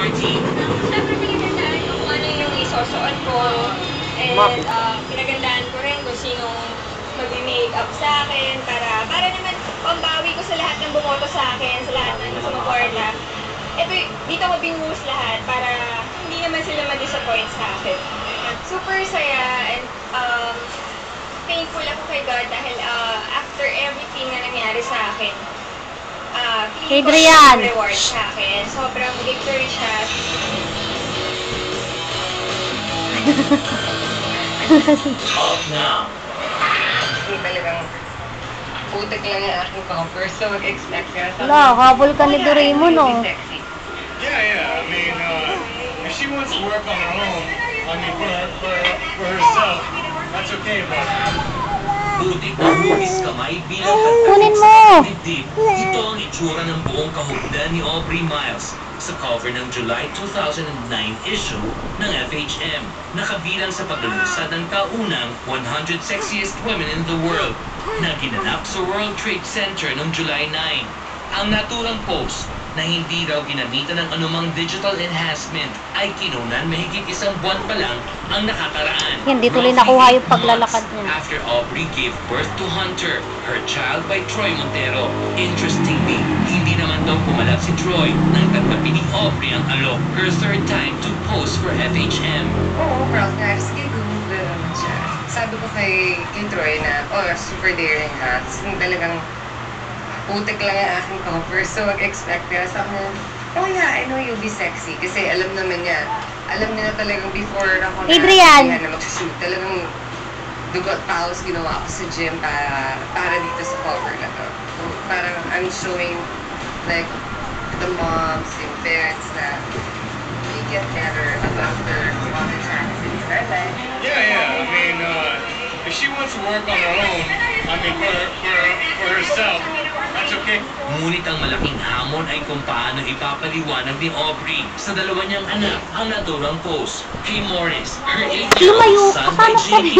party. Siyempre, pinagandaan ko kung ano yung isusuot ko. And uh, pinagandaan ko rin kung sinong mag-make-up sa akin para para naman pambawi ko sa lahat ng bumoto sa akin, sa lahat ng sumuporta. Ito, y- dito ko binuhos lahat para hindi naman sila ma-disappoint sa akin. Super saya and um, thankful ako kay God dahil uh, after everything na nangyari sa akin, uh, Adrian! yung reward sa akin. Sobrang victory siya. Up now. Hindi talagang putik lang yung aking cover. So, mag-expect ka. Wala, habol ka ni Doraemon, oh. Sexy. Yeah, yeah. I mean, uh, if she wants to work on her own, I mean, for, for, for herself, that's okay. But Buti na humis kamay bilang Kunin mo! Ito ang itsura ng buong kahugdan ni Aubrey Miles sa cover ng July 2009 issue ng FHM. Nakabilang sa paglulunsad ng kaunang 100 Sexiest Women in the World na ginanap sa World Trade Center noong July 9. Ang naturang post na hindi raw ginamitan ng anumang digital enhancement ay kinunan mahigit isang buwan pa lang ang nakakaraan. Hindi tuloy nakuha yung paglalakad niya. After Aubrey gave birth to Hunter, her child by Troy Montero. Interestingly, hindi naman daw pumalag si Troy nang tanggapin ni Aubrey ang alok. Her third time to pose for FHM. Oo, proud nga. Sige, gumugla naman siya. Sabi ko kay, kay Troy na, oh, super daring ha. Talagang putik lang yung aking cover. So, mag-expect ka sa akin, oh yeah, I know you'll be sexy. Kasi alam naman niya, alam niya na talagang before ako na Adrian! na magsushoot. Talagang dugot pawis ginawa ko sa gym para, para dito sa cover na to. So, parang I'm showing like the moms, yung parents na we get better about their other chances. Right? yeah, yeah. I mean, uh, if she wants to work on her own, I mean, for, for, for herself, that's okay. Ngunit ang malaking hamon ay kung paano ipapaliwanag ni Aubrey sa dalawa niyang anak ang naturang post. Kay Morris, her 8-year-old Lumayo son by JP.